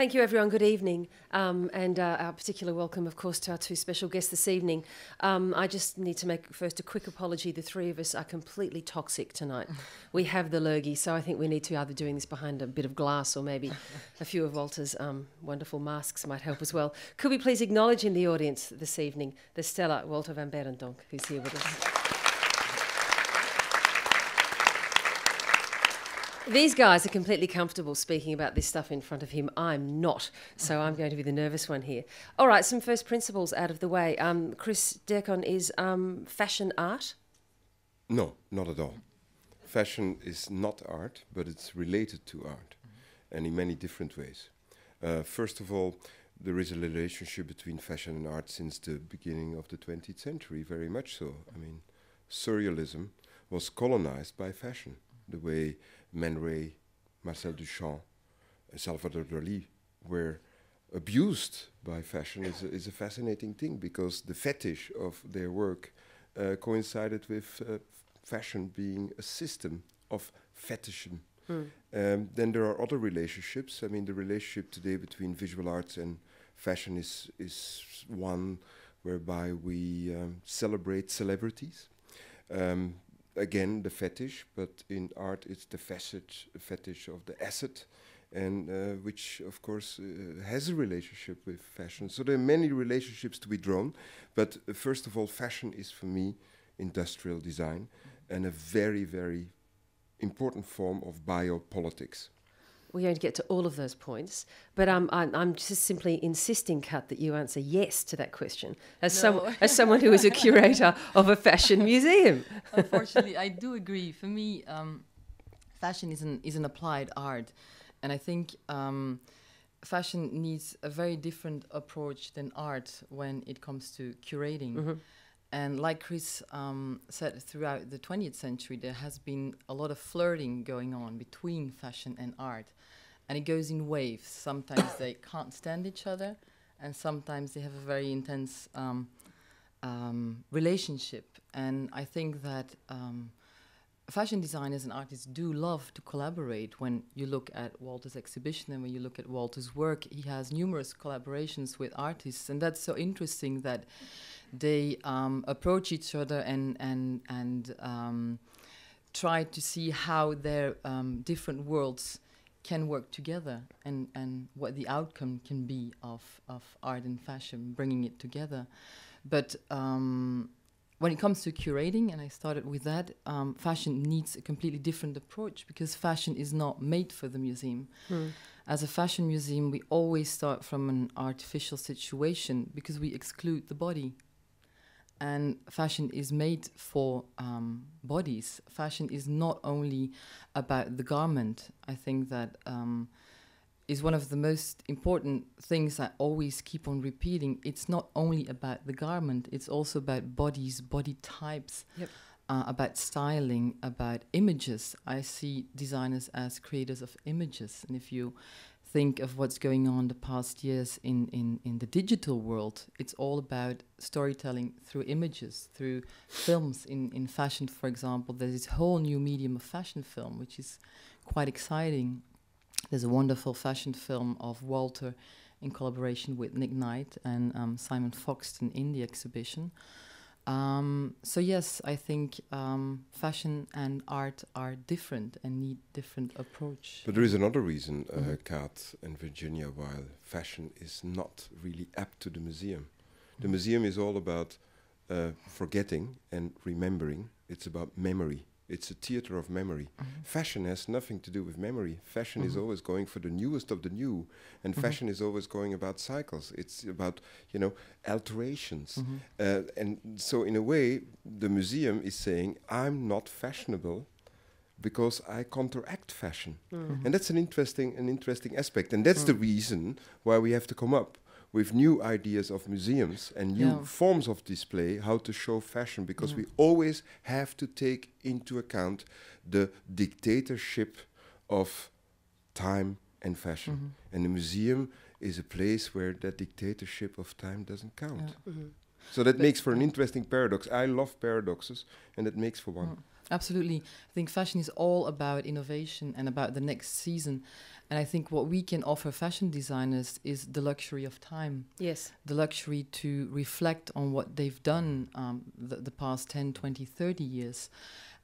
Thank you, everyone. Good evening. Um, and uh, our particular welcome, of course, to our two special guests this evening. Um, I just need to make first a quick apology. The three of us are completely toxic tonight. we have the lurgy, so I think we need to either doing this behind a bit of glass or maybe a few of Walter's um, wonderful masks might help as well. Could we please acknowledge in the audience this evening the stellar Walter van Beirendonck, who's here with us? These guys are completely comfortable speaking about this stuff in front of him. I'm not, so I'm going to be the nervous one here. All right, some first principles out of the way. Um, Chris Dercon, is um, fashion art? No, not at all. Fashion is not art, but it's related to art, and in many different ways. Uh, first of all, there is a relationship between fashion and art since the beginning of the 20th century, very much so. I mean, surrealism was colonized by fashion, the way Man Ray, Marcel Duchamp, Salvador Dali were abused by fashion is a, is a fascinating thing because the fetish of their work uh, coincided with uh, fashion being a system of fetishism. Mm. Um, then there are other relationships. I mean, the relationship today between visual arts and fashion is is one whereby we um, celebrate celebrities. Um, again the fetish, but in art it's the facet, fetish of the asset, and uh, which of course uh, has a relationship with fashion. So there are many relationships to be drawn, but uh, first of all, fashion is for me industrial design and a very very important form of biopolitics we're going to get to all of those points, but um, I'm, I'm, just simply insisting, Kaat, that you answer yes to that question as, no. some, as someone who is a curator of a fashion museum. Unfortunately, I do agree. For me, um, fashion is an, is an applied art, and I think um, fashion needs a very different approach than art when it comes to curating. Mm-hmm. And like Chris um, said, throughout the 20th century, there has been a lot of flirting going on between fashion and art. And it goes in waves. Sometimes they can't stand each other, and sometimes they have a very intense um, um, relationship. And I think that um, fashion designers and artists do love to collaborate. When you look at Walter's exhibition and when you look at Walter's work, he has numerous collaborations with artists. And that's so interesting that they um, approach each other and and and um, try to see how their um, different worlds can work together and and what the outcome can be of of art and fashion, bringing it together. But um, when it comes to curating, and I started with that, um, fashion needs a completely different approach because fashion is not made for the museum. Mm. As a fashion museum, we always start from an artificial situation because we exclude the body and fashion is made for um, bodies. Fashion is not only about the garment. I think that um, is one of the most important things I always keep on repeating. It's not only about the garment; it's also about bodies, body types. Yep. Uh, about styling, about images. I see designers as creators of images, and if you think of what's going on the past years in, in, in the digital world, it's all about storytelling through images, through films. In, in fashion, for example, there's this whole new medium of fashion film, which is quite exciting. There's a wonderful fashion film of Walter in collaboration with Nick Knight and um, Simon Foxton in the exhibition. Um, so yes, I think um, fashion and art are different and need different approach. But there is another reason, uh, mm-hmm. Kaat and Virginia, why fashion is not really apt to the museum. The museum is all about uh, forgetting and remembering. It's about memory. It's a theater of memory. Mm-hmm. Fashion has nothing to do with memory. Fashion mm-hmm. is always going for the newest of the new, and mm-hmm. fashion is always going about cycles. It's about you know alterations, mm-hmm. uh, and so in a way, the museum is saying, "I'm not fashionable." Because I counteract fashion, mm-hmm. and that's an interesting, an interesting aspect, and that's the mm. reason why we have to come up with new ideas of museums and new yeah. forms of display, how to show fashion, because we always have to take into account the dictatorship of time and fashion. Mm -hmm. And the museum is a place where that dictatorship of time doesn't count. Yeah. Mm -hmm. So that makes for an interesting paradox. I love paradoxes, and it makes for one. Mm. Absolutely. I think fashion is all about innovation and about the next season. And I think what we can offer fashion designers is the luxury of time, Yes. the luxury to reflect on what they've done um, the, the past 10, 20, 30 years.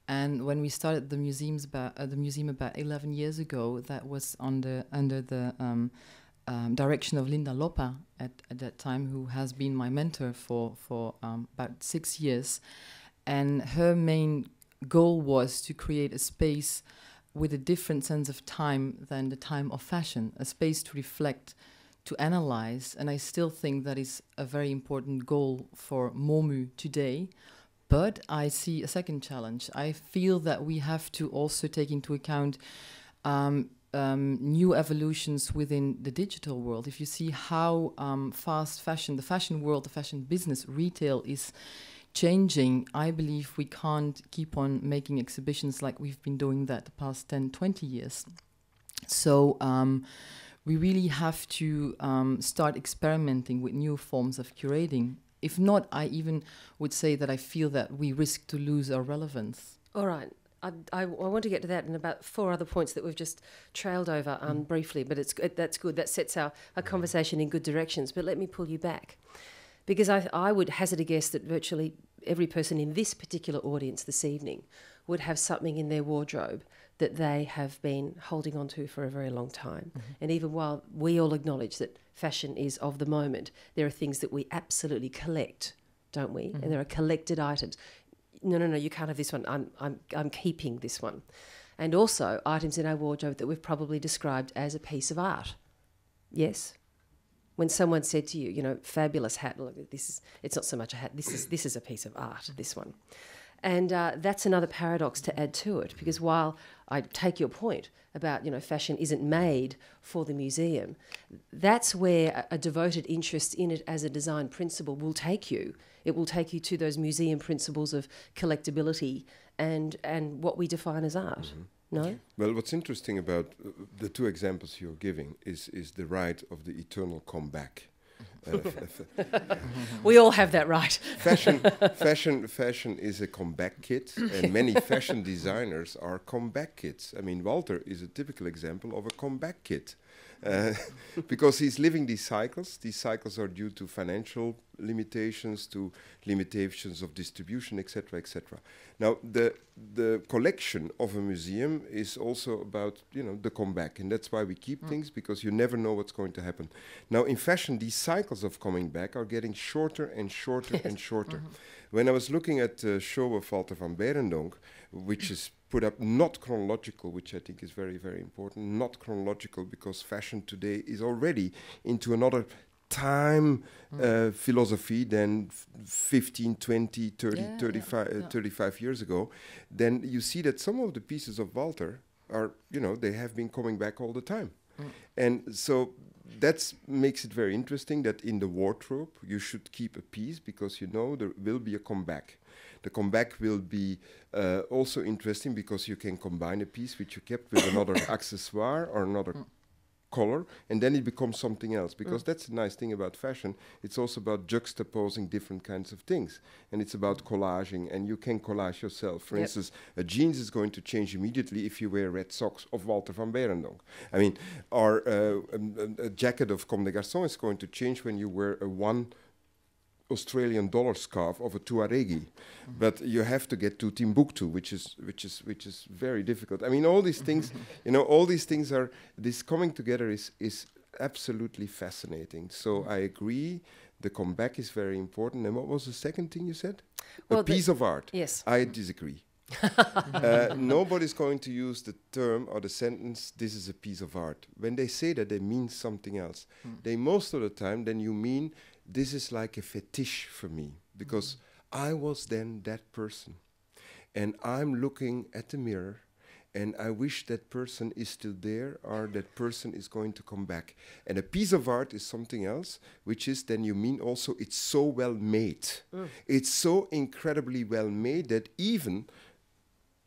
And when we started the museums about uh, the museum about 11 years ago, that was under under the um, um, direction of Linda Loppa at, at that time, who has been my mentor for for um, about six years. And her main goal was to create a space with a different sense of time than the time of fashion, a space to reflect, to analyze. And I still think that is a very important goal for MOMU today. But I see a second challenge. I feel that we have to also take into account um, um, new evolutions within the digital world. If you see how um, fast fashion, the fashion world, the fashion business, retail is changing, I believe we can't keep on making exhibitions like we've been doing that the past 10, 20 years. So um, we really have to um, start experimenting with new forms of curating. If not, I even would say that I feel that we risk to lose our relevance. All right. I, I, I want to get to that and about four other points that we've just trailed over um, briefly, but it's it, that's good. That sets our, our conversation in good directions. But let me pull you back because I, I would hazard a guess that virtually every person in this particular audience this evening would have something in their wardrobe that they have been holding on to for a very long time. Mm-hmm. And even while we all acknowledge that fashion is of the moment, there are things that we absolutely collect, don't we? And mm-hmm. there are collected items. No, no, no, you can't have this one. I'm, I'm, I'm keeping this one. And also items in our wardrobe that we've probably described as a piece of art. Yes, when someone said to you, you know, fabulous hat, look, this is, it's not so much a hat, this is, this is a piece of art, this one. And uh, that's another paradox to add to it, because while I take your point about, you know, fashion isn't made for the museum, that's where a, a devoted interest in it as a design principle will take you. It will take you to those museum principles of collectability and, and what we define as art. No? Well, what's interesting about uh, the two examples you're giving is is the right of the eternal comeback. Uh, We all have that right. fashion, fashion, fashion is a comeback kit, and many fashion designers are comeback kits. I mean, Walter is a typical example of a comeback kit, uh, because he's living these cycles. These cycles are due to financial limitations, to limitations of distribution, etc., etc. Now, the the collection of a museum is also about you know the comeback, and that's why we keep mm. things because you never know what's going to happen. Now, in fashion, these cycles of coming back are getting shorter and shorter and shorter. Mm-hmm. When I was looking at the show of Walter van Beirendonck, which mm. is put up not chronological, which I think is very, very important, not chronological because fashion today is already into another time uh, philosophy than f- 15, 20, 30, Yeah, yeah, 35, uh, yeah. 35 years ago, then you see that some of the pieces of Walter are, you know, they have been coming back all the time. And so that makes it very interesting that in the wardrobe you should keep a piece because you know there will be a comeback. The comeback will be uh, also interesting because you can combine a piece which you kept with another accessoire or another color and then it becomes something else. Because that's a nice thing about fashion. It's also about juxtaposing different kinds of things. And it's about collaging. And you can collage yourself. For Yep. instance a jeans is going to change immediately if you wear red socks of Walter van Beirendonck I mean or uh, um, a, a jacket of Comme des Garçons is going to change when you wear a one Australian dollar scarf of a Tuaregi, but you have to get to Timbuktu, which is which is which is very difficult. I mean, all these things, you know, all these things are this coming together is is absolutely fascinating. So I agree. The comeback is very important. And what was the second thing you said? Well, a piece of art. Yes. I disagree. uh, nobody's going to use the term or the sentence, this is a piece of art. When they say that, they mean something else. They most of the time, then you mean, this is like a fetish for me because mm-hmm. I was then that person. And I'm looking at the mirror and I wish that person is still there or that person is going to come back. And a piece of art is something else, which is then you mean also it's so well made. Mm. It's so incredibly well made that even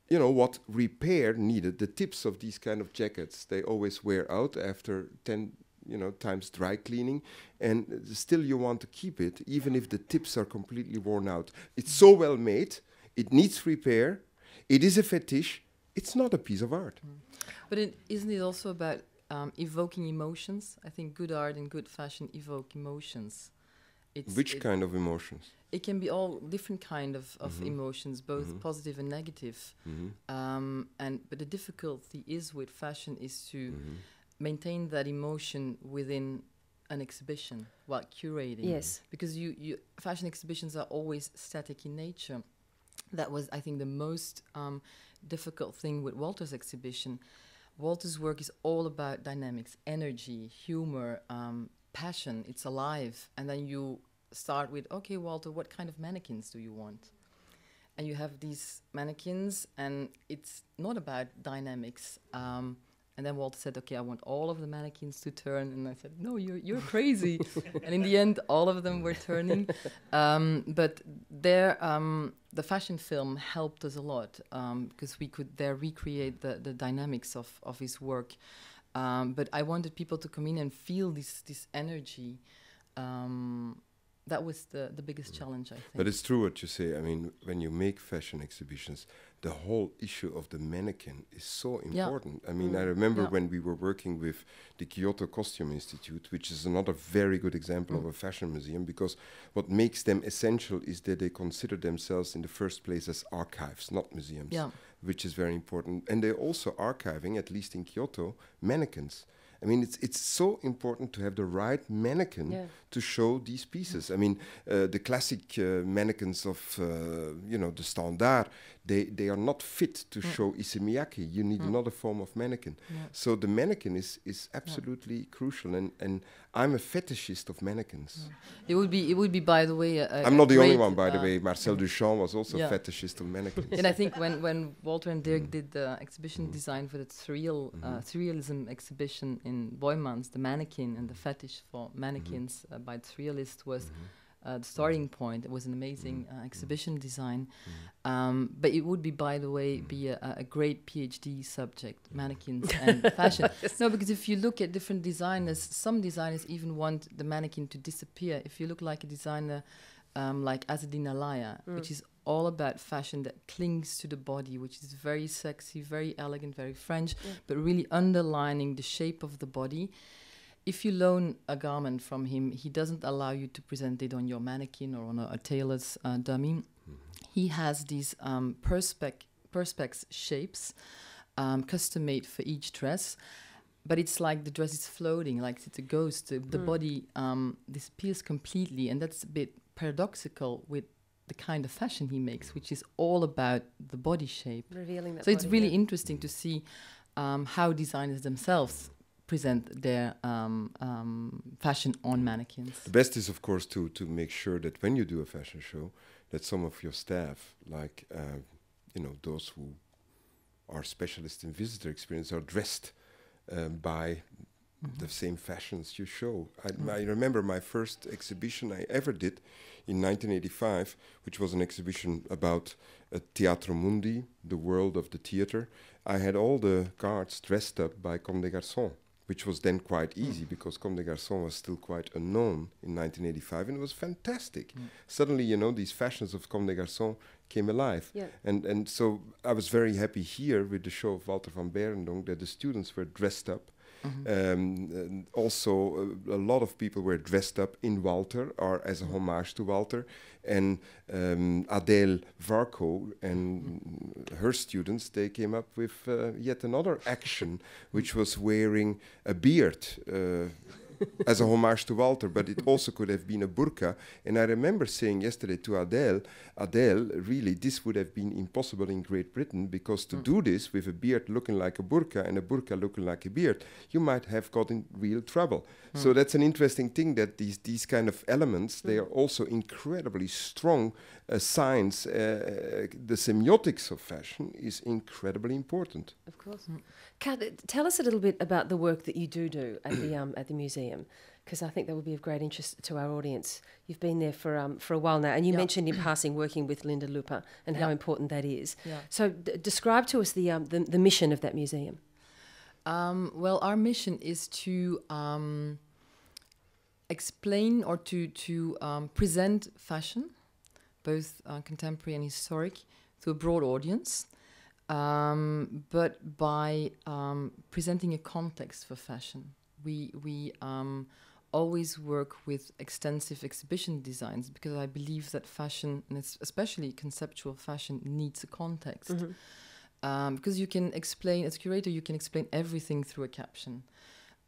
you know what repair needed the tips of these kind of jackets they always wear out after 10 you know times dry cleaning, and still you want to keep it even if the tips are completely worn out. It's so well made. It needs repair. It is a fetish. It's not a piece of art. But is isn't it also about um, evoking emotions? I think good art and good fashion evoke emotions. It's Which it kind of emotions? It can be all different kind of, of mm -hmm. emotions, both mm -hmm. positive and negative. Mm -hmm. um, and but the difficulty is with fashion is to mm-hmm. Maintain that emotion within an exhibition while curating. Yes, because you, you fashion exhibitions are always static in nature. That was, I think, the most um, difficult thing with Walter's exhibition. Walter's work is all about dynamics, energy, humor, um, passion. It's alive, and then you start with, okay, Walter, what kind of mannequins do you want? And you have these mannequins, and it's not about dynamics. Um, and then Walter said, "Okay, I want all of the mannequins to turn." And I said, "No, you're you're crazy." and in the end, all of them were turning. Um, but there, um, the fashion film helped us a lot because um, we could there recreate the the dynamics of of his work. Um, but I wanted people to come in and feel this this energy. Um, that was the, the biggest challenge, I think. But it's true what you say. I mean, when you make fashion exhibitions, the whole issue of the mannequin is so important. Yeah. I mean, mm. I remember yeah. when we were working with the Kyoto Costume Institute, which is another very good example mm. of a fashion museum, because what makes them essential is that they consider themselves in the first place as archives, not museums, yeah. which is very important. And they're also archiving, at least in Kyoto, mannequins. I mean, it's it's so important to have the right mannequin yeah. to show these pieces. I mean, uh, the classic uh, mannequins of uh, you know the standard, they they are not fit to mm. show Issey Miyake. You need mm. another form of mannequin. Yeah. So the mannequin is is absolutely yeah. crucial, and and I'm a fetishist of mannequins. It would be it would be by the way. i am not the only one, by the uh, way. Marcel Duchamp was also a fetishist of mannequins. and I think when when Walter and Dirk mm. did the exhibition mm. design for the surreal -hmm. surrealism exhibition in Boymans, the mannequin and the fetish for mannequins mm -hmm. uh, by the surrealist was. Mm -hmm uh, the starting point. It was an amazing mm. uh, exhibition design. Mm. Um, but it would be, by the way, be a, a great PhD subject, mannequins and fashion. No, because if you look at different designers, some designers even want the mannequin to disappear. If you look like a designer um, like Azzedine Alaïa, mm. which is all about fashion that clings to the body, which is very sexy, very elegant, very French, mm. but really underlining the shape of the body if you loan a garment from him, he doesn't allow you to present it on your mannequin or on a, a tailor's uh, dummy. Mm-hmm. He has these um, perspex, perspex shapes, um, custom made for each dress. But it's like the dress is floating, like it's a ghost. The, the mm. body um, disappears completely, and that's a bit paradoxical with the kind of fashion he makes, which is all about the body shape. Revealing that. So it's really interesting to see um, how designers themselves present their um, um, fashion on mannequins. The best is, of course, to to make sure that when you do a fashion show, that some of your staff, like uh, you know those who are specialists in visitor experience, are dressed um, by mm -hmm. the same fashions you show. I, mm -hmm. I, remember my first exhibition I ever did in 1985, which was an exhibition about uh, Teatro Mundi, the world of the theater. I had all the guards dressed up by Comme des Garçons which was then quite hmm. easy mm. because Comme des Garçons was still quite unknown in 1985, and it was fantastic. Mm. Suddenly, you know, these fashions of Comme des Garçons came alive, yeah. and and so I was very happy here with the show of Walter van Beirendonck that the students were dressed up. Mm-hmm. Um, also, uh, a lot of people were dressed up in Walter or as a mm. homage to Walter and um, Adele Varcoe and her students, they came up with uh, yet another action, which was wearing a beard. Uh, as a homage to Walter, but it also could have been a burqa. And I remember saying yesterday to Adele, Adele, really, this would have been impossible in Great Britain because to mm. do this with a beard looking like a burqa and a burqa looking like a beard, you might have got in real trouble. Mm. So that's an interesting thing that these these kind of elements, mm. they are also incredibly strong uh, signs. Uh, uh, the semiotics of fashion is incredibly important. Of course. Mm. Kaat, tell us a little bit about the work that you do do at the um, at the museum, because I think that would be of great interest to our audience. You've been there for um, for a while now, and you yep. mentioned in passing working with Linda Loppa and yep. how important that is. So, d- describe to us the, um, the the mission of that museum. Um, well, our mission is to um, explain or to to um, present fashion, both uh, contemporary and historic, to a broad audience, um, but by um, presenting a context for fashion. We we um, always work with extensive exhibition designs because I believe that fashion, and especially conceptual fashion, needs a context. Mm-hmm. Um, because you can explain, as curator, you can explain everything through a caption.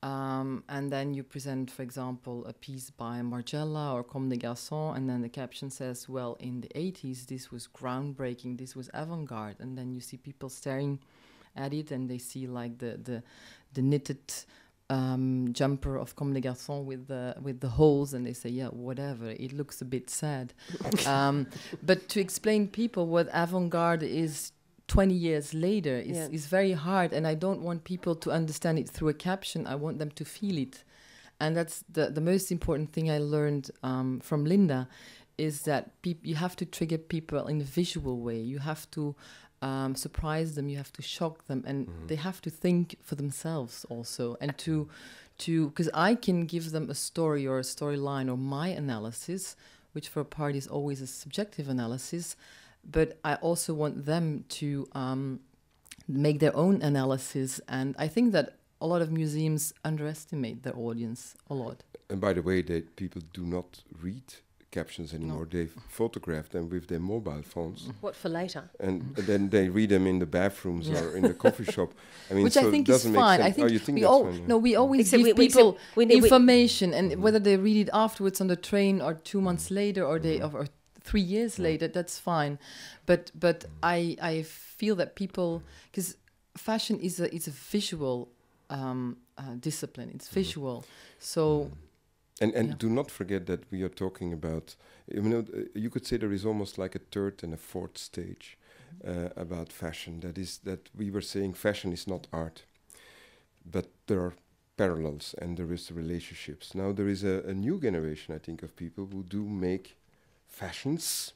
Um, and then you present, for example, a piece by Margiela or Comme des Garçons, and then the caption says, well, in the 80s, this was groundbreaking, this was avant garde. And then you see people staring at it and they see like the, the, the knitted um, jumper of Comme des Garçons with the, with the holes, and they say, yeah, whatever, it looks a bit sad. um, but to explain people what avant garde is 20 years later is, Yeah. is very hard and i don't want people to understand it through a caption. I want them to feel it. And that's the, the most important thing i learned um, from linda is that peop- you have to trigger people in a visual way. You have to um, surprise them. You have to shock them and they have to think for themselves also and to to because i can give them a story or a storyline or my analysis which for a part is always a subjective analysis but I also want them to um, make their own analysis. And I think that a lot of museums underestimate their audience a lot. And by the way, they people do not read captions anymore. They photograph them with their mobile phones, mm-hmm. What for later? and then they read them in the bathrooms Yeah. or in the coffee shop. I mean, Which so I it think is doesn't make fine. I think, oh, you think we all fine, yeah. no, we always Except give we- we- people except we need- we- information, and mm-hmm. whether they read it afterwards on the train or two months later or they mm-hmm. or, or three years later, that's fine. But but I I feel that people because fashion is a is a visual um, uh, discipline. It's visual, so And and Yeah. do not forget that we are talking about. You know, uh, you could say there is almost like a third and a fourth stage uh, about fashion. That is that we were saying fashion is not art, but there are parallels and there is relationships. Now there is a, a new generation, I think, of people who do make fashions.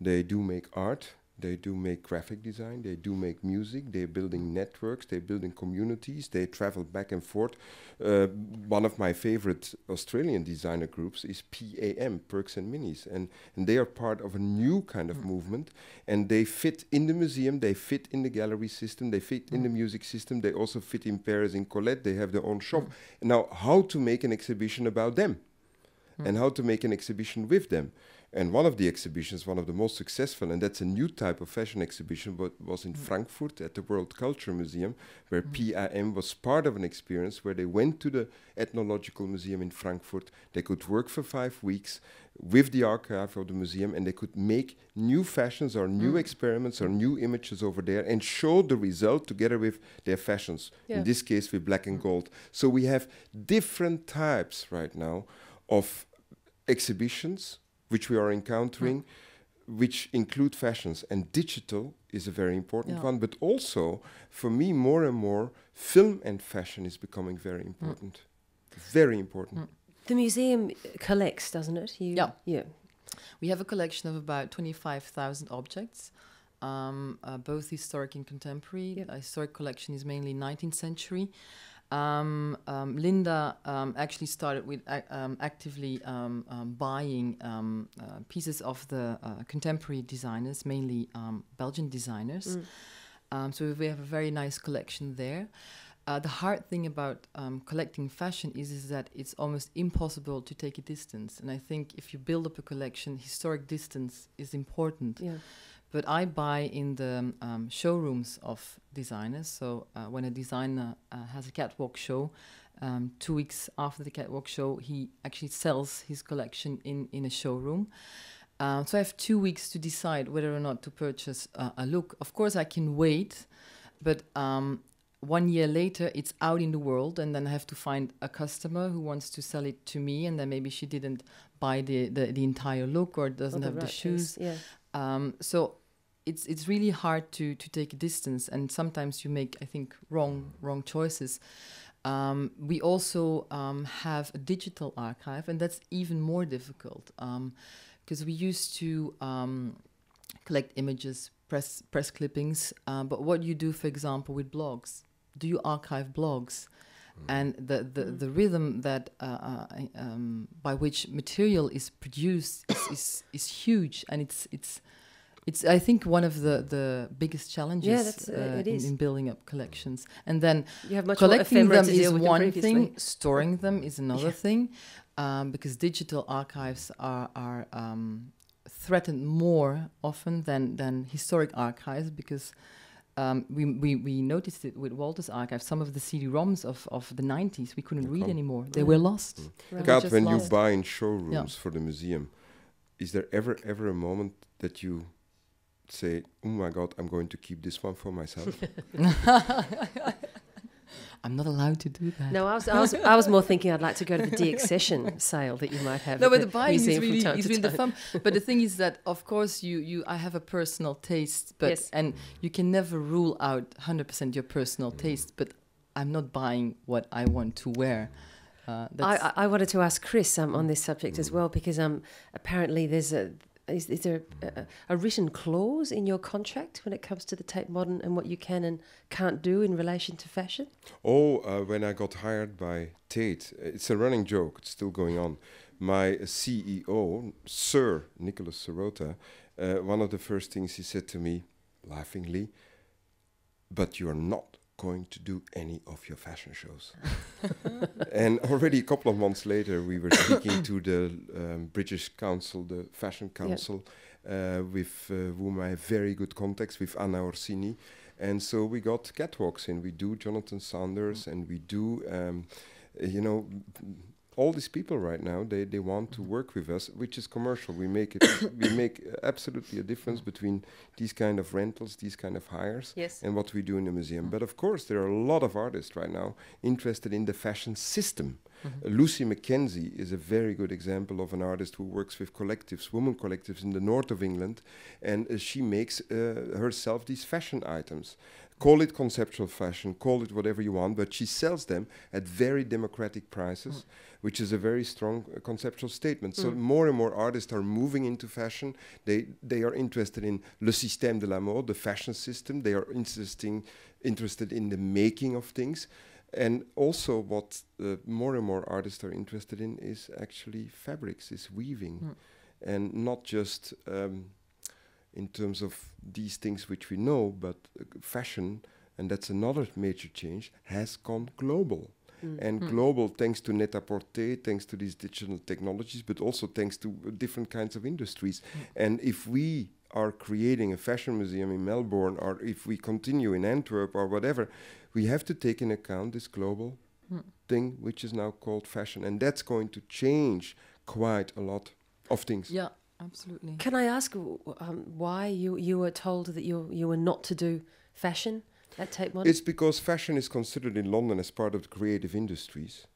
They do make art. They do make graphic design. They do make music. They're building networks. They're building communities. They travel back and forth. Uh, one of my favorite Australian designer groups is PAM, Perks and Minis, and, and they are part of a new kind of hmm. movement. And they fit in the museum. They fit in the gallery system. They fit in the hmm. music system. They also fit in Paris in Colette. They have their own shop. Hmm. Now, how to make an exhibition about them? and how to make an exhibition with them. And one of the exhibitions, one of the most successful, and that's a new type of fashion exhibition, but was in mm. Frankfurt at the World Culture Museum, where mm. PAM was part of an experience where they went to the Ethnological Museum in Frankfurt. They could work for five weeks with the archive of the museum, and they could make new fashions or new mm. experiments or new images over there and show the result together with their fashions. Yeah. In this case, with black and gold. So we have different types right now of exhibitions which we are encountering which include fashions and digital is a very important Yeah. one but also for me more and more film and fashion is becoming very important very important The museum collects, doesn't it? You, Yeah. Yeah. We have a collection of about 25,000 objects, um, uh, both historic and contemporary. Yep. The historic collection is mainly 19th century. Um, um, Linda um, actually started with ac- um, actively um, um, buying um, uh, pieces of the uh, contemporary designers, mainly um, Belgian designers. Um, so we have a very nice collection there. Uh, the hard thing about um, collecting fashion is, is that it's almost impossible to take a distance. And I think if you build up a collection, historic distance is important. Yeah. But I buy in the um, showrooms of designers. So uh, when a designer uh, has a catwalk show, um, two weeks after the catwalk show, he actually sells his collection in, in a showroom. Um, so I have two weeks to decide whether or not to purchase uh, a look. Of course, I can wait, but um, one year later, it's out in the world, and then I have to find a customer who wants to sell it to me, and then maybe she didn't buy the, the, the entire look or doesn't Or have the shoes. Yeah. Um, so it's it's really hard to to take a distance, and sometimes you make I think wrong wrong choices. Um, we also um, have a digital archive, and that's even more difficult because we used to um, collect images, press press clippings. Uh, but what you do, for example, with blogs, do you archive blogs? And the, the, the rhythm that uh, uh, um, by which material is produced is, is, is huge, and it's it's it's I think one of the, the biggest challenges that's, uh, uh, it in, in building up collections. And then You have much collecting them is deal with than one previously. thing, storing them is another Yeah. thing, um, because digital archives are are um, threatened more often than than historic archives because. Um, we, we, we noticed it with Walter's archive. Some of the CD-ROMs of, of the 90s we couldn't read anymore. They Mm. were lost. Right. Kaat, just when you buy in showrooms for the museum, is there ever ever a moment that you say, "Oh my God, I'm going to keep this one for myself"? I'm not allowed to do that. No, I was, I was, I was more thinking I'd like to go to the deaccession sale that you might have. no, but the buying is really, time is really the fun. But the thing is that, of course, you, you I have a personal taste, but Yes. and you can never rule out 100% your personal taste. But I'm not buying what I want to wear. Uh, that's, I, I I wanted to ask Chris um, on this subject as well because um, apparently there's a is, is there a, a written clause in your contract when it comes to the Tate Modern and what you can and can't do in relation to fashion? Oh, uh, when I got hired by Tate, it's a running joke. It's still going on. My uh, CEO, Sir Nicholas Serota, uh, one of the first things he said to me, laughingly, "But you're not going to do any of your fashion shows." and already a couple of months later, we were speaking to the um, British Council, the Fashion Council, uh, with uh, whom I have very good contacts with Anna Orsini. And so we got catwalks and We do Jonathan Saunders, and we do, um, you know, all these people right now. They, they want to work with us, which is commercial. We make it. we make absolutely a difference between these kind of rentals, these kind of hires, Yes. and what we do in the museum. But of course, there are a lot of artists right now interested in the fashion system. Uh, Lucy McKenzie is a very good example of an artist who works with collectives, women collectives in the north of England, and uh, she makes uh, herself these fashion items. Call it conceptual fashion, call it whatever you want, but she sells them at very democratic prices, which is a very strong uh, conceptual statement. So more and more artists are moving into fashion. They they are interested in le système de la mode, the fashion system. They are interesting interested in the making of things. And also, what uh, more and more artists are interested in is actually fabrics, is weaving, and not just um, in terms of these things which we know, but uh, fashion, and that's another major change, has gone global. And global, thanks to net-a-porter, thanks to these digital technologies, but also thanks to uh, different kinds of industries. And if we are creating a fashion museum in Melbourne, or if we continue in Antwerp or whatever, we have to take in account this global thing, which is now called fashion, and that's going to change quite a lot of things. yeah, absolutely. Can I ask um, why you, you were told that you, you were not to do fashion at Tate Modern? It's because fashion is considered in London as part of the creative industries.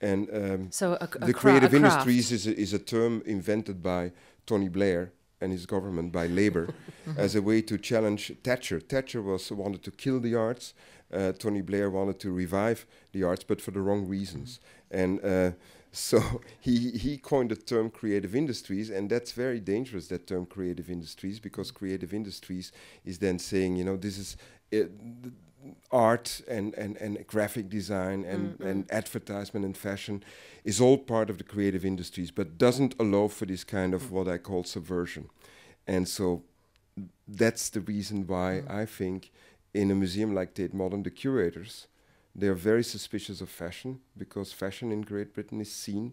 And um, so a, a the cra- creative craft. industries is a, is a term invented by Tony Blair and his government, by Labour, as a way to challenge Thatcher. Thatcher was wanted to kill the arts. Uh, Tony Blair wanted to revive the arts, but for the wrong reasons. And uh, so he, he coined the term creative industries, and that's very dangerous, that term creative industries, because creative industries is then saying, you know, this is uh, art and, and, and graphic design and, and advertisement and fashion is all part of the creative industries, but doesn't allow for this kind of what I call subversion. And so that's the reason why I think in a museum like Tate Modern, the curators, they are very suspicious of fashion because fashion in Great Britain is seen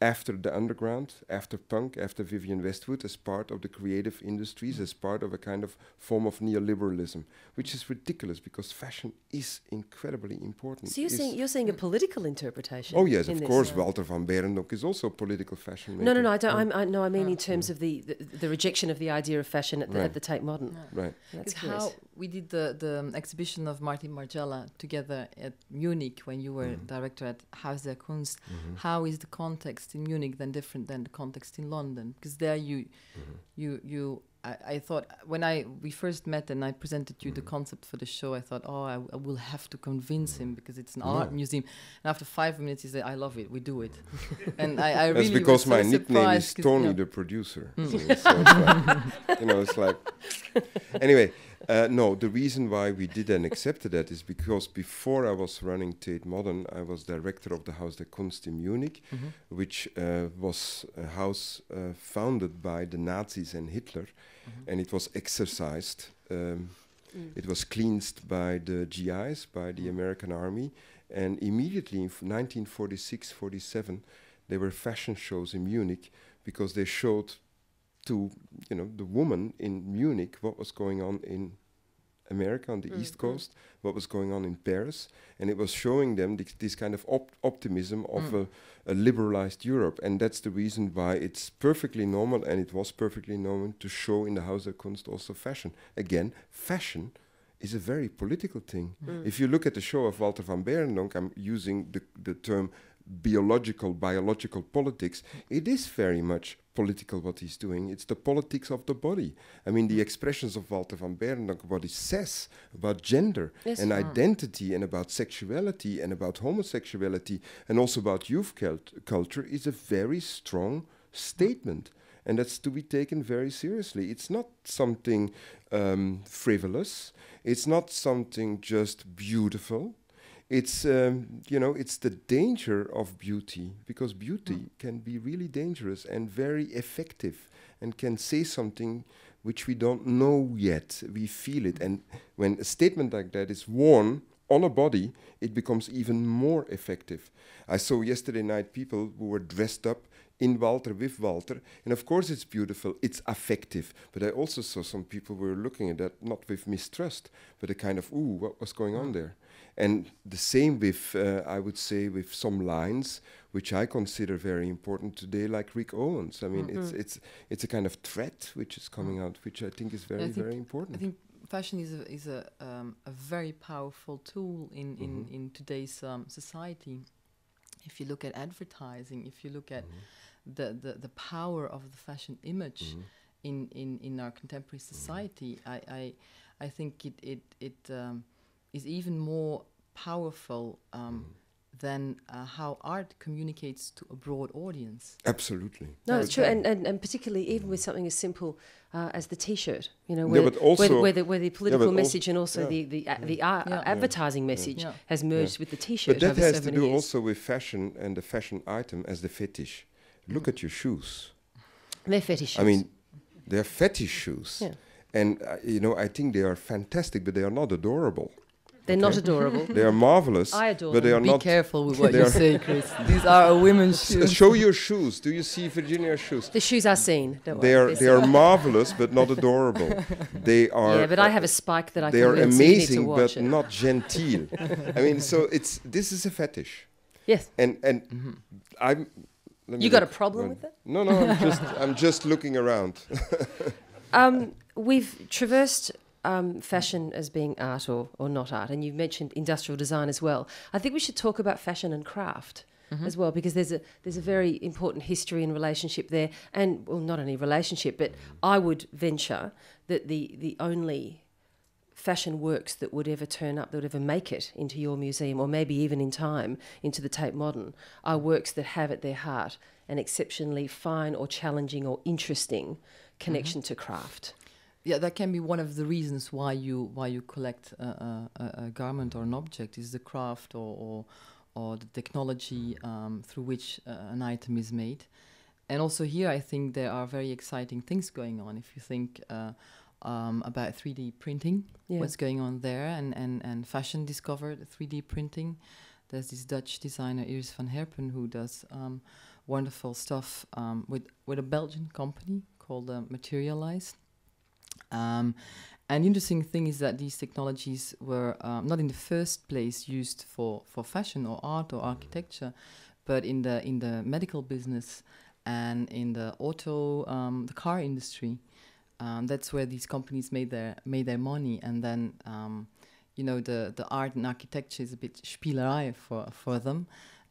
after the underground, after punk, after Vivienne Westwood, as part of the creative industries, as part of a kind of form of neoliberalism, which is ridiculous because fashion is incredibly important. So you're Is- seeing you're seeing a political interpretation. Oh yes, in of this. course. Walter van Beirendonck is also a political fashion maker. No, no, no. I don't. Mm, I'm, I, no, I mean in terms of the, the the rejection of the idea of fashion at the, Right. at the Tate Modern. right. That's Because how we did the, the um, exhibition of Martin Margiela together at Munich when you were director at Haus der Kunst. How is the context in Munich than different than the context in London? Because there you, mm-hmm. you, you. I, I thought when I we first met and I presented you the mm-hmm. concept for the show, I thought, oh, I, I will have to convince him mm-hmm. because it's an art museum. And after five minutes, he said, "I love it. We do it." and I, I That's really because was so my nickname is Tony yeah. the producer. Mm. So it's, so like, you know, it's like. Anyway, uh, no, the reason why we did and accepted that is because before I was running Tate Modern, I was director of the Haus der Kunst in Munich, Mhm. which uh, was a house uh, founded by the Nazis and Hitler, Mhm. and it was exercised. Um, Mm. it was cleansed by the GIs, by the American Army, and immediately in 1946 47, there were fashion shows in Munich because they showed to you know the woman in Munich what was going on in America on the East Mhm. Coast, what was going on in Paris, and it was showing them this, this kind of op- optimism of Mm. a, a liberalized Europe, and that's the reason why it's perfectly normal, and it was perfectly normal to show in the Haus der Kunst also fashion. Again, fashion is a very political thing. Mm. If you look at the show of Walter van Beirendonck, I'm using the, the term biological, biological politics. It is very much political what he's doing. It's the politics of the body. I mean, the expressions of Walter van Beirendonck, what he says about gender Yes. and Mm. identity and about sexuality and about homosexuality and also about youth cult- culture is a very strong statement. And that's to be taken very seriously. It's not something um, frivolous. It's not something just beautiful. It's um, you know it's the danger of beauty because beauty Mm. can be really dangerous and very effective and can say something which we don't know yet. We feel it, and when a statement like that is worn on a body, it becomes even more effective. I saw yesterday night people who were dressed up in Walter with Walter, and of course it's beautiful, it's affective. But I also saw some people who were looking at that not with mistrust, but a kind of ooh, what was going on there? And the same with, uh, I would say, with some lines which I consider very important today, like Rick Owens. I mean, it's Mhm. it's it's a kind of threat which is coming out, which I think is very think- very important. I think fashion is a is a um, a very powerful tool in in Mhm. in today's um, society. If you look at advertising, if you look at Mhm. the, the the power of the fashion image Mhm. in in in our contemporary society, I I I think it it it um, is even more powerful um, than uh, how art communicates to a broad audience. Absolutely. No, it's true, and, and, and particularly even with something as simple uh, as the T-shirt, you know, Yeah, where, but the, also- where, the, where the political al- message and also yeah. the the, a the a- Yeah. advertising message Yeah. has merged with the T-shirt But that over has to do years. also with fashion and the fashion item as the fetish. Look Mm. at your shoes. They're fetish. I mean, they're fetish shoes. Yeah. And, uh, you know, I think they are fantastic, but they are not adorable. They're not adorable. They are marvelous, I adore but they them. are Be not. careful with what they you are- say, Chris. These are a women's shoes. show your shoes. Do you see Virginia's shoes? The shoes are seen. Don't They worry. are They're they are marvelous, but not adorable. They are. yeah, but I uh, have a spike that I They can are wear, so you need to amazing, watch but it. not genteel. I mean, so it's this is a fetish, Yes. and and Mhm. I'm. let me You got a problem No. with that? No, no, I'm just I'm just looking around. Um, we've traversed um, fashion as being art or, or not art, and you've mentioned industrial design as well. I think we should talk about fashion and craft Mm-hmm. as well because there's a there's a very important history and relationship there, and well, not only relationship, but I would venture that the the only fashion works that would ever turn up, that would ever make it into your museum, or maybe even in time into the Tate Modern, are works that have at their heart an exceptionally fine or challenging or interesting connection to craft. Yeah, that can be one of the reasons why you why you collect a, a, a- garment or an object is the craft or or, or the technology um, through which uh, an item is made. And also here, I think there are very exciting things going on. If you think uh, um, about 3D printing, Yeah. what's going on there, and, and, and fashion discovered 3D printing. There's this Dutch designer Iris van Herpen who does um, wonderful stuff um, with with a Belgian company called uh, Materialise. Um, and the interesting thing is that these technologies were um, not in the first place used for, for fashion or art or architecture, but in the in the medical business and in the auto um, the car industry. Um, that's where these companies made their made their money, and then um, you know the the art and architecture is a bit spielerij for for them.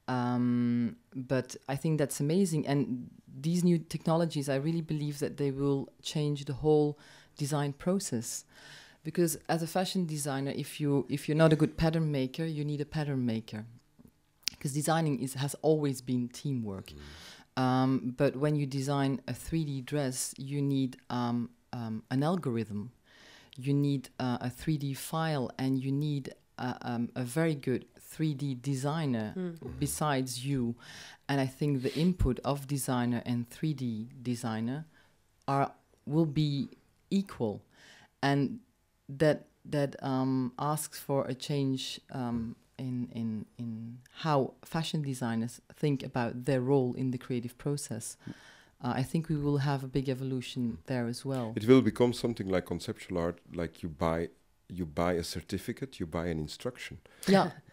Um, but I think that's amazing, and these new technologies, I really believe that they will change the whole design process. Because as a fashion designer, if you if you're not a good pattern maker, you need a pattern maker. Because designing is has always been teamwork. Um, but when you design a 3D dress, you need um, um, an algorithm. you need uh, a 3D file and you need a, um, a very good 3D designer besides you. And I think the input of designer and 3D designer are will be equal, and that that um, asks for a change um, in in in how fashion designers think about their role in the creative process. Uh, I think we will have a big evolution there as well. It will become something like conceptual art, like you buy you buy a certificate, you buy an instruction.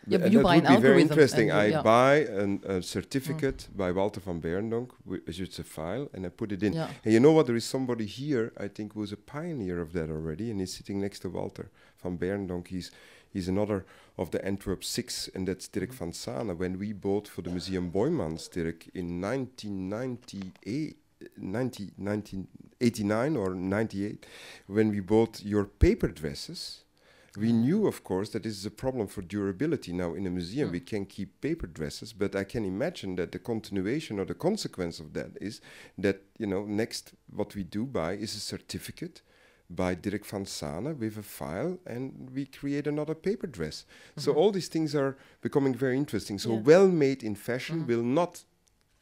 yeah, but and you that buy would an be very interesting. I you- yeah. buy an, a certificate by Walter van Beirendonck, which is a file, and I put it in. Yeah. And you know what? There is somebody here, I think, who's a pioneer of that already, and he's sitting next to Walter van Beirendonck. He's he's another of the Antwerp Six, and that's Dirk van Saene. When we bought for the Museum Boymans, Dirk, in 1998. 90, 1989 or 98, when we bought your paper dresses, we knew, of course, that this is a problem for durability. Now, in a museum, we hmm. can keep paper dresses, but I can imagine that the continuation or the consequence of that is that, you know, next what we do buy is a certificate by Dirk van Saene with a file, and we create another paper dress. So mm-hmm. all these things are becoming very interesting. So Yeah. well made in fashion mm-hmm. will not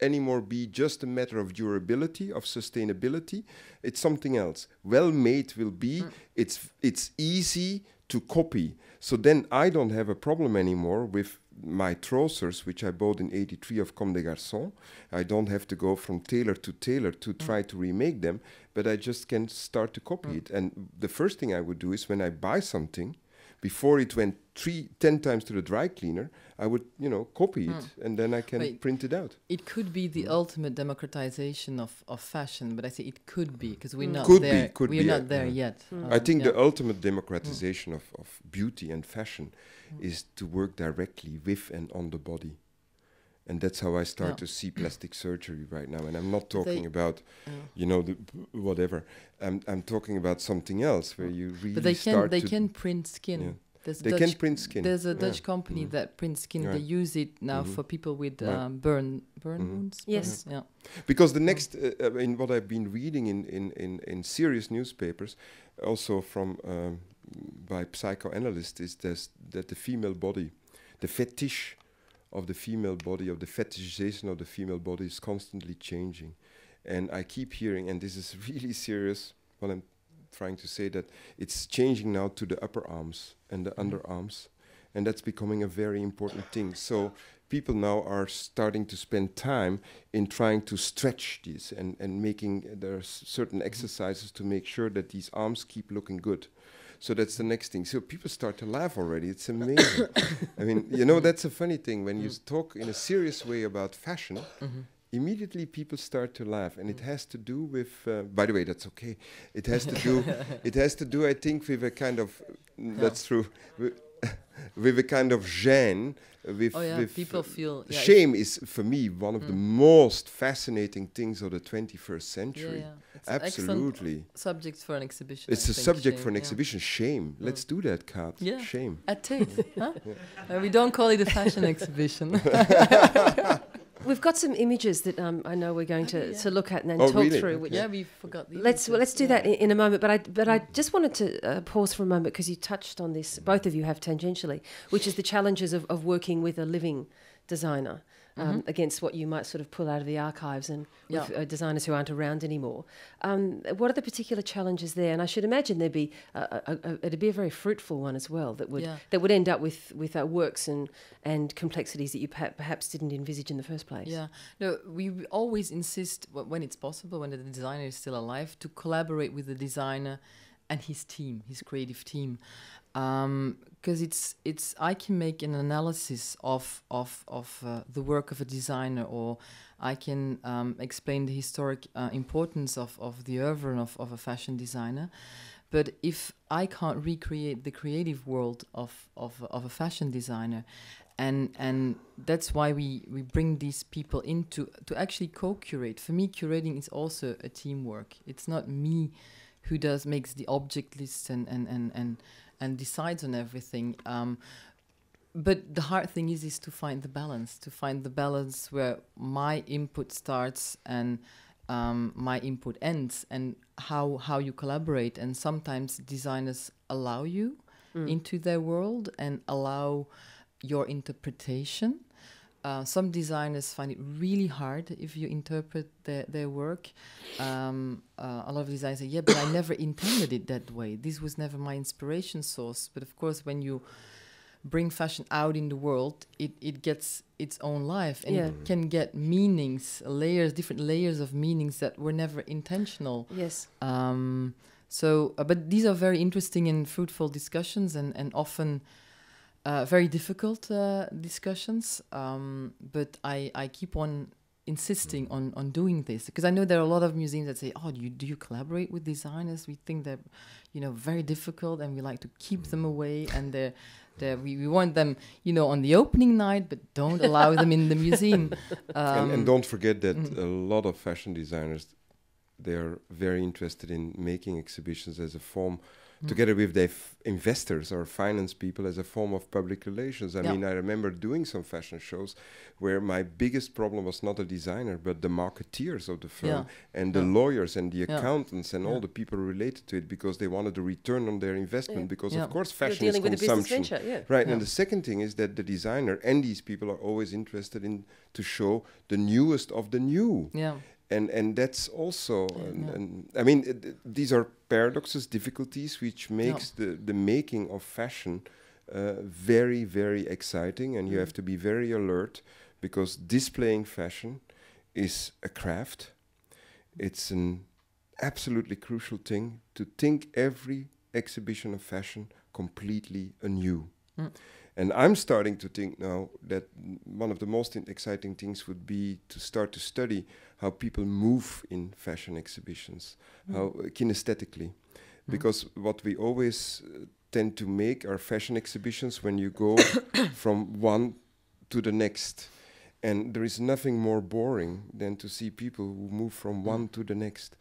anymore be just a matter of durability of sustainability. It's something else. Well made will be mm. it's it's easy to copy. So then i don't have a problem anymore with my trousers which i bought in 83 of comme des garçons. I don't have to go from tailor to tailor to mm. try to remake them but i just can start to copy mm. it. And the first thing i would do is when i buy something before it went three ten times to the dry cleaner i would you know copy it hmm. and then i can Wait. print it out It could be the ultimate democratization of, of fashion, but I say it could be because we're hmm. not Could be, there. could we're be, not there yeah. yet. Hmm. Uh, I Uh, think yeah. the ultimate democratization of, of beauty and fashion is to work directly with and on the body. And that's how I start Yeah. to see plastic surgery right now. And I'm not They- talking about, Yeah. you know, the, whatever. I'm, I'm talking about something else where you really but they can start they to can print skin. Yeah. There's a they Dutch, can print skin. There's a yeah. Dutch company Mhm. that prints skin. Right. They use it now Mhm. for people with Right. um, burn burn Mhm. wounds. Yes. burns, Yeah. Because the next, uh, uh, in what I've been reading in, in, in, in serious newspapers, also from um, by psychoanalysts, is this, that the female body, the fetish of the female body, of the fetishization of the female body is constantly changing. And I keep hearing, and this is really serious, what I'm trying to say, that it's changing now to the upper arms and the mm-hmm. underarms. And that's becoming a very important thing. So people now are starting to spend time in trying to stretch these and, and making there are certain mm-hmm. exercises to make sure that these arms keep looking good. So that's the next thing. So people start to laugh already. It's amazing. I mean, you know, that's a funny thing. When you talk in a serious way about fashion, Mhm. immediately people start to laugh and it has to do with uh, by the way that's okay it has to do it has to do i think with a kind of that's true with, a kind of gêne with, Oh yeah. with people feel yeah, shame is for me one of the most fascinating things of the 21st It's, yeah, century yeah. An absolutely subject for an exhibition. it's I a subject shame, for an yeah. exhibition shame let's do that Kaat. Yeah. shame At Tate, huh? Uh, we don't call it a fashion exhibition. We've got some images that um, I know we're going to, yeah. to look at and then Oh, talk really? through. Which yeah, we forgot. The let's well, let's do yeah. that in, in a moment. But I but I just wanted to uh, pause for a moment because you touched on this. Both of you have tangentially, which is the challenges of, of working with a living designer. Um, Against what you might sort of pull out of the archives and with Yeah. uh, designers who aren't around anymore. Um, what are the particular challenges there? And I should imagine there'd be a, a, a, it'd be a very fruitful one as well that would Yeah. that would end up with with uh, works and and complexities that you perha- perhaps didn't envisage in the first place. Yeah, no, we always insist when it's possible, when the designer is still alive, to collaborate with the designer and his team, his creative team, because it's it's I can make an analysis of of of uh, the work of a designer, or I can um, explain the historic uh, importance of of the oeuvre of of a fashion designer. But if I can't recreate the creative world of, of, of a fashion designer, and and that's why we, we bring these people in to, to actually co-curate. For me, curating is also a teamwork. It's not me who does makes the object list and and, and, and, and decides on everything. Um, but the hard thing is is to find the balance, to find the balance where my input starts and um, my input ends and how how you collaborate. And sometimes designers allow you into their world and allow your interpretation. Uh, some designers find it really hard if you interpret their, their work. Um, uh, a lot of designers say, "Yeah, but I never intended it that way. This was never my inspiration source." But of course, when you bring fashion out in the world, it, it gets its own life and Yeah. it can get meanings, layers, different layers of meanings that were never intentional. Yes. Um, so, uh, but these are very interesting and fruitful discussions, and and often uh, very difficult uh, discussions. Um, but I I keep on insisting on on doing this because I know there are a lot of museums that say, "Oh, do you do you collaborate with designers? We think they're, you know, very difficult, and we like to keep them away, and they're." they're we, we want them, you know, on the opening night, but don't allow them in the museum. Um, and, and don't forget that a lot of fashion designers they're very interested in making exhibitions as a form Mm-hmm. together with their f- investors or finance people as a form of public relations. I Yeah. mean i remember doing some fashion shows where my biggest problem was not the designer but the marketeers of the firm Yeah. and the Yeah. lawyers and the accountants and all the people related to it because they wanted a return on their investment because of course fashion is dealing with a business consumption. venture. Yeah. Right, and the second thing is that the designer and these people are always interested in to show the newest of the new, yeah, and and that's also, an, yeah. an- I mean, it, these are paradoxes, difficulties, which makes the the making of fashion uh, very very exciting, and you Mm. have to be very alert because displaying fashion is a craft. It's an absolutely crucial thing to think every exhibition of fashion completely anew. Mm. And I'm starting to think now that one of the most exciting things would be to start to study how people move in fashion exhibitions, how uh, kinesthetically. Because what we always uh, tend to make are fashion exhibitions when you go from one to the next. And there is nothing more boring than to see people who move from one to the next.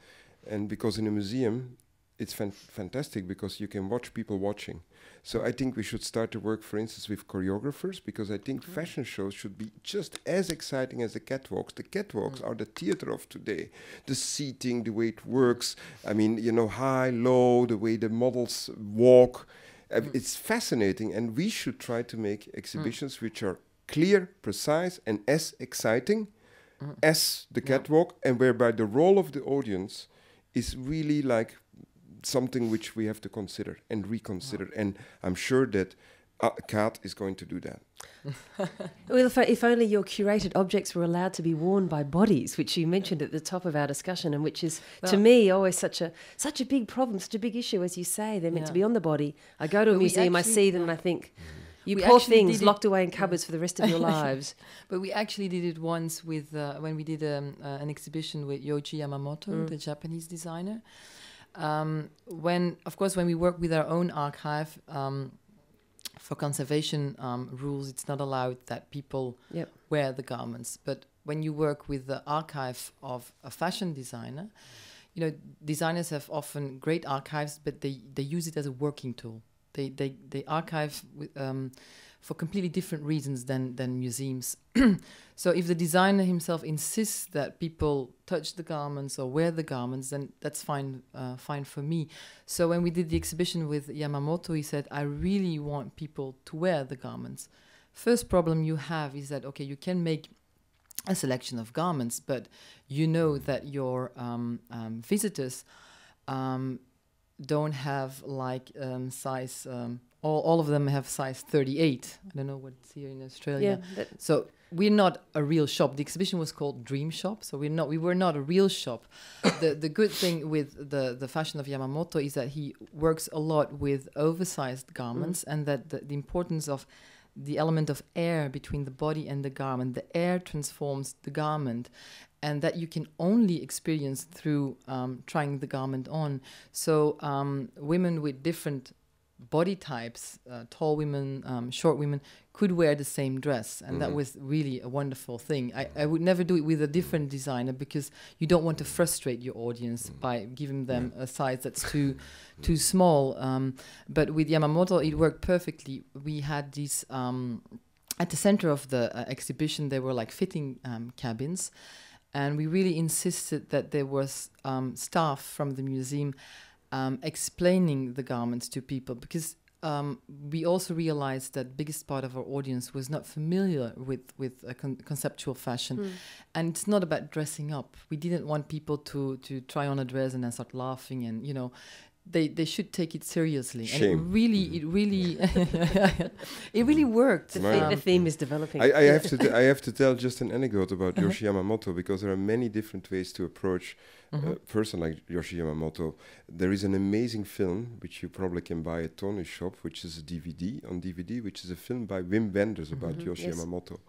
And because in a museum, it's fan- fantastic because you can watch people watching. So I think we should start to work, for instance, with choreographers because I think mm-hmm. fashion shows should be just as exciting as the catwalks. The catwalks mm. are the theater of today. The seating, the way it works. I mean, you know, high, low, the way the models walk. Uh, mm. It's fascinating, and we should try to make mm. exhibitions which are clear, precise, and as exciting as the catwalk, and whereby the role of the audience is really like something which we have to consider and reconsider. And I'm sure that uh, Kaat is going to do that. Well, if, if only your curated objects were allowed to be worn by bodies, which you mentioned at the top of our discussion, and which is to me always such a such a big problem, such a big issue, as you say. They're meant to be on the body. I go to a But we museum, I see them, and I think, you We poor things it- locked away in cupboards for the rest of your lives. But we actually did it once with uh, when we did um, uh, an exhibition with Yohji Yamamoto, the Japanese designer. Um, when, of course, when we work with our own archive um, for conservation um, rules, it's not allowed that people Yep. wear the garments. But when you work with the archive of a fashion designer, you know, designers have often great archives, but they, they use it as a working tool. They they they archive with, um, for completely different reasons than than museums. so if the designer himself insists that people touch the garments or wear the garments, then that's fine uh, fine for me. So when we did the exhibition with Yamamoto, he said, "I really want people to wear the garments." First problem you have is that okay, you can make a selection of garments, but you know that your um, um, visitors um, don't have like um, size. All, all of them have size 38. I don't know what's here in Australia. Yeah, So we're not a real shop. The exhibition was called Dream Shop. So we're not. We were not a real shop. the The good thing with the the fashion of Yamamoto is that he works a lot with oversized garments, and that the, the importance of the element of air between the body and the garment. The air transforms the garment, and that you can only experience through um, trying the garment on. So um, women with different body types, uh, tall women, um, short women, could wear the same dress, and that Mhm. was really a wonderful thing. I, I would never do it with a different designer because you don't want to frustrate your audience by giving them a size that's too too small. Um, but with Yamamoto, it worked perfectly. We had these um, at the center of the uh, exhibition. There were like fitting um, cabins. and we really insisted that there was um, staff from the museum um, explaining the garments to people because um, we also realized that biggest part of our audience was not familiar with with con- conceptual fashion, Mm. and it's not about dressing up. We didn't want people to to try on a dress and then start laughing, and you know, they they should take it seriously. And Shame. it really, it really, it really worked. The, Um, the theme is developing. I, I have to t- I have to tell just an anecdote about Yoshi Yamamoto because there are many different ways to approach mhm. a person like Yoshi Yamamoto. There is an amazing film which you probably can buy at Tony's shop, which is a DVD on DVD, which is a film by Wim Wenders about Mhm, Yoshi yes. Yamamoto,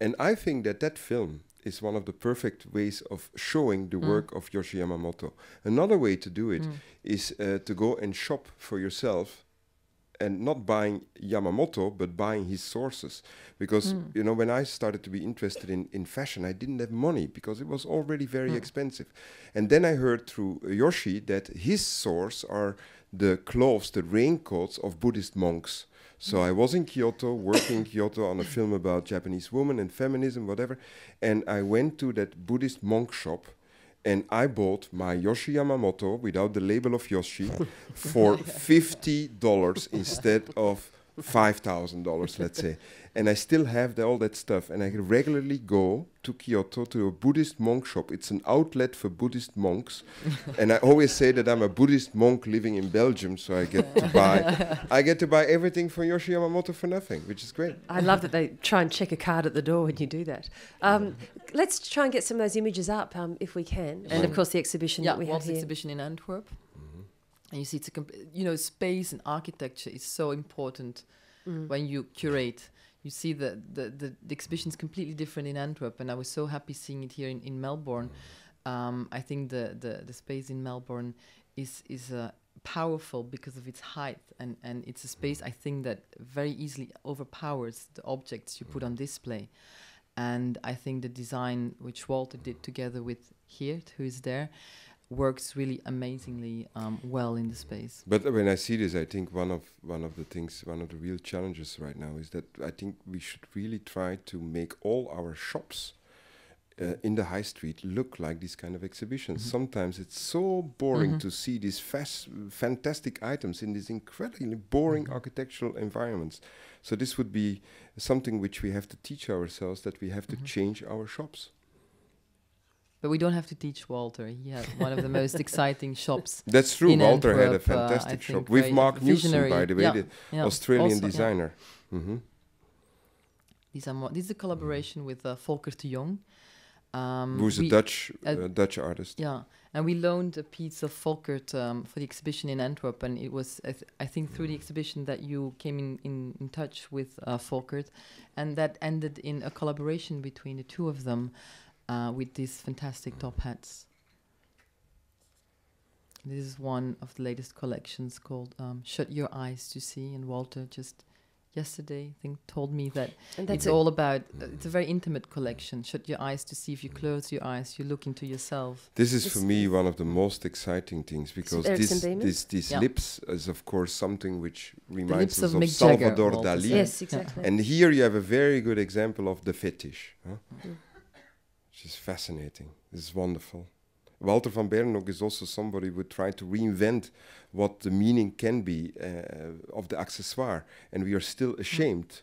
and I think that that film is one of the perfect ways of showing the Mm. work of Yoshi Yamamoto. Another way to do it Mm. is uh, to go and shop for yourself and not buying Yamamoto but buying his sources because Mm. you know when I started to be interested in, in fashion I didn't have money because it was already very Mm. expensive and then I heard through Yoshi that his source are the clothes the raincoats of Buddhist monks so I was in Kyoto working in Kyoto on a film about Japanese women and feminism whatever and I went to that Buddhist monk shop and I bought my Yoshi Yamamoto without the label of Yoshi for fifty dollars instead of five thousand dollars, let's say. And I still have the, all that stuff, and I regularly go to Kyoto to a Buddhist monk shop. It's an outlet for Buddhist monks, and I always say that I'm a Buddhist monk living in Belgium, so I get to buy, I get to buy everything from Yoshi Yamamoto for nothing, which is great. I love that they try and check a card at the door when you do that. Um, let's try and get some of those images up um, if we can. And of course, the exhibition yeah, that we have Walt's here. exhibition in Antwerp. And you see, it's a you know, space and architecture is so important Mm. when you curate. You see the, the, the, the exhibition is completely different in Antwerp, and I was so happy seeing it here in, in Melbourne. Um, I think the, the, the space in Melbourne is is uh, powerful because of its height, and, and it's a space I think that very easily overpowers the objects you put on display. And I think the design which Walter did together with Geert, who is there, works really amazingly um, well in the space. But when I see this, I think one of one of the things, one of the real challenges right now is that I think we should really try to make all our shops uh, in the high street look like these kind of exhibitions. Mhm. Sometimes it's so boring Mhm. to see these fas- fantastic items in these incredibly boring Mhm. architectural environments. So this would be something which we have to teach ourselves that we have to Mhm. change our shops. But we don't have to teach Walter. He had one of the most exciting shops. That's true. In Walter had a Antwerp, uh, fantastic shop think with Marc Newson, by the way, Yeah, the Yeah, Australian also, yeah. designer. hmm These are more, this is a collaboration with uh, Folkert de Jong. Um, who's a Dutch uh, uh, Dutch artist. Yeah, and we loaned a piece of Folkert um, for the exhibition in Antwerp, and it was I, th- I think through the exhibition that you came in in, in touch with uh, Folkert, and that ended in a collaboration between the two of them uh, with these fantastic top hats. This is one of the latest collections called um, "Shut Your Eyes to See," and Walter just yesterday I think told me that And that's it's it. all about uh, it's a very intimate collection shut your eyes to see if you close your eyes you look into yourself This is This for me one of the most exciting things because Erickson this this these Yeah. lips is of course something which reminds us of of, Mick Jagger, Salvador Dali. Yes, exactly. And here you have a very good example of the fetish, huh? Mm. Is fascinating. This is wonderful. Walter van Beirendonck is also somebody who would try to reinvent what the meaning can be uh, of the accessoire, and we are still ashamed,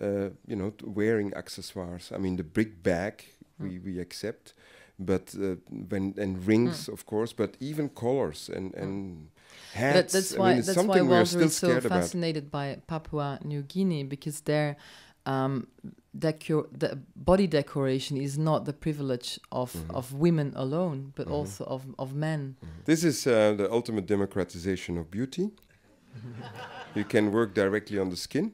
uh, you know, wearing accessoires. I mean, the big bag we, we accept, but uh, when and rings, of course, but even colors and and hats. But that's I why mean, that's why something we are Walter still is so scared about. fascinated by Papua New Guinea because their um, decor- the body decoration is not the privilege of, Mhm. of women alone, but Mhm. also of, of men. This is uh, the ultimate democratization of beauty. you can work directly on the skin.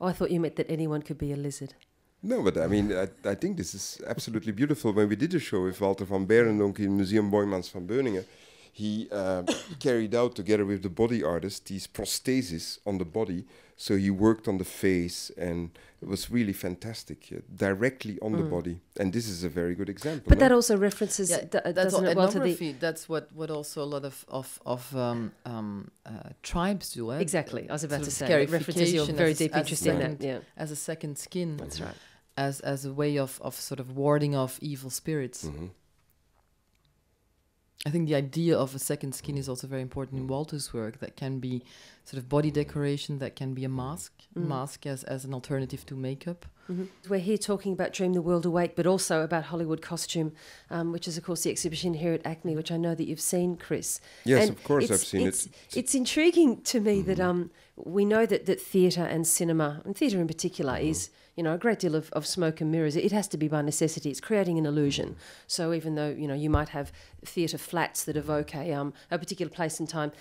Oh, I thought you meant that anyone could be a lizard. No, but I mean, I, I think this is absolutely beautiful. When we did a show with Walter van Beirendonck in Museum Boymans van Beuningen, he uh, carried out together with the body artist these prostheses on the body. So he worked on the face, and it was really fantastic, uh, directly on the Mm. body. And this is a very good example. But no? that also references, Yeah, d- that's doesn't what it, well to the ethnography. That's what, what also a lot of of of um, um, uh, tribes do. Eh? exactly. I was about sort to say it references your very as- deep as interest in that. Yeah, as a second skin. that's right. as as a way of of sort of warding off evil spirits. Mhm. I think the idea of a second skin is also very important in Walter's work. That can be sort of body decoration, that can be a mask, Mm. mask as, as an alternative to makeup. Mhm. We're here talking about Dream the World Awake, but also about Hollywood costume, um, which is, of course, the exhibition here at ACMI, which I know that you've seen, Chris. Yes, And of course I've it's- seen it's, it. It's intriguing to me that um, we know that, that theatre and cinema, and theatre in particular, mm-hmm. is you know a great deal of, of smoke and mirrors. It has to be by necessity. It's creating an illusion. Mm-hmm. So even though you know you might have theatre flats that evoke a um, a particular place and time,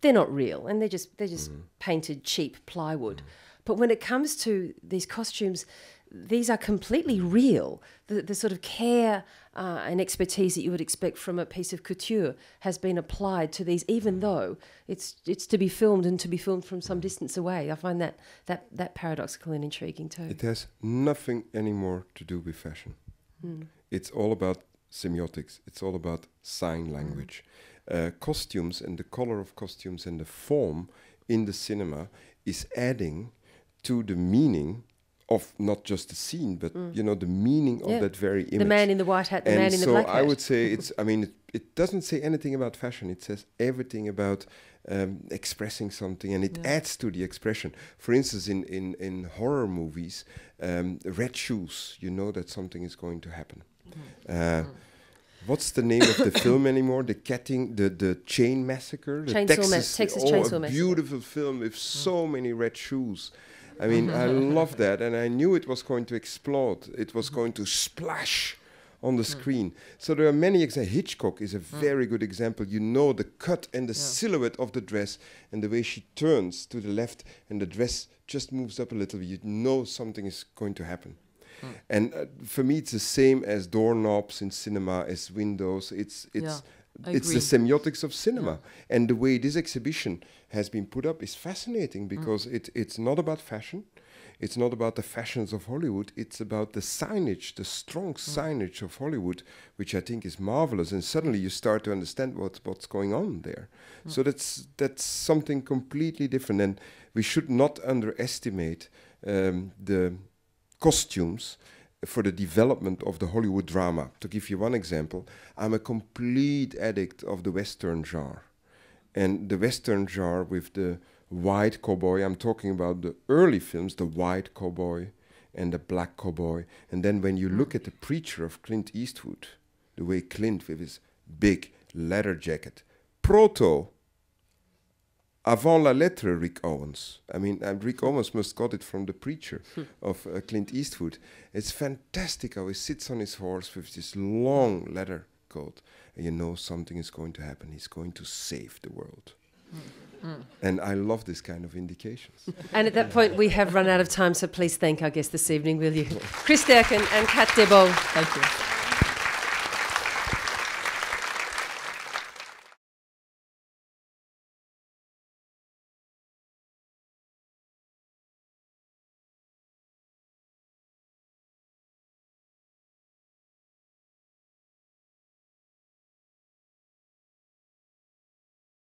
they're not real, and they're just they're just mm-hmm. painted cheap plywood. But when it comes to these costumes, these are completely real. The, the sort of care uh, and expertise that you would expect from a piece of couture has been applied to these, even though it's it's to be filmed and to be filmed from some distance away. I find that that that paradoxical and intriguing too. It has nothing anymore to do with fashion. Hmm. It's all about semiotics. It's all about sign language. Uh, costumes and the color of costumes and the form in the cinema is adding to the meaning of not just the scene, but you know the meaning of Hmm. That very image. the man in the white hat, the and man in so the black I would say it's. I mean, it, it doesn't say anything about fashion. It says everything about um, expressing something, and it Yeah. adds to the expression. For instance, in in in horror movies, um, red shoes. You know that something is going to happen. Uh, What's the name of the film anymore? The catting, the the chain massacre, the Chainsaw Ma- Texas oh, Chainsaw a Massacre. beautiful film with so many red shoes. I mean, I love that, and I knew it was going to explode. It was going to splash on the hmm. screen. So there are many examples. Hitchcock is a hmm. very good example. You know the cut and the silhouette of the dress, and the way she turns to the left, and the dress just moves up a little. You know something is going to happen. Hmm. And uh, for me, it's the same as doorknobs in cinema, as windows. It's it's Yeah, It's the semiotics of cinema, and the way this exhibition has been put up is fascinating because Mm. it it's not about fashion. It's not about the fashions of Hollywood. It's about the signage, the strong Mm. signage of Hollywood, which I think is marvelous. And suddenly you start to understand what, what's going on there. Mm. So that's that's something completely different. And we should not underestimate um, the costumes for the development of the Hollywood drama. To give you one example, I'm a complete addict of the Western genre. And the Western genre with the white cowboy, I'm talking about the early films, the white cowboy and the black cowboy. And then when you mm. look at the preacher of Clint Eastwood, the way Clint with his big leather jacket, proto avant la lettre Rick Owens. I mean, uh, Rick Owens must got it from the preacher of uh, Clint Eastwood. It's fantastic how he sits on his horse with this long leather coat, and you know something is going to happen. He's going to save the world. And I love this kind of indications. And at that point, we have run out of time, so please thank our guest this evening, will you? Chris Dercon and Kaat Debo. Thank you.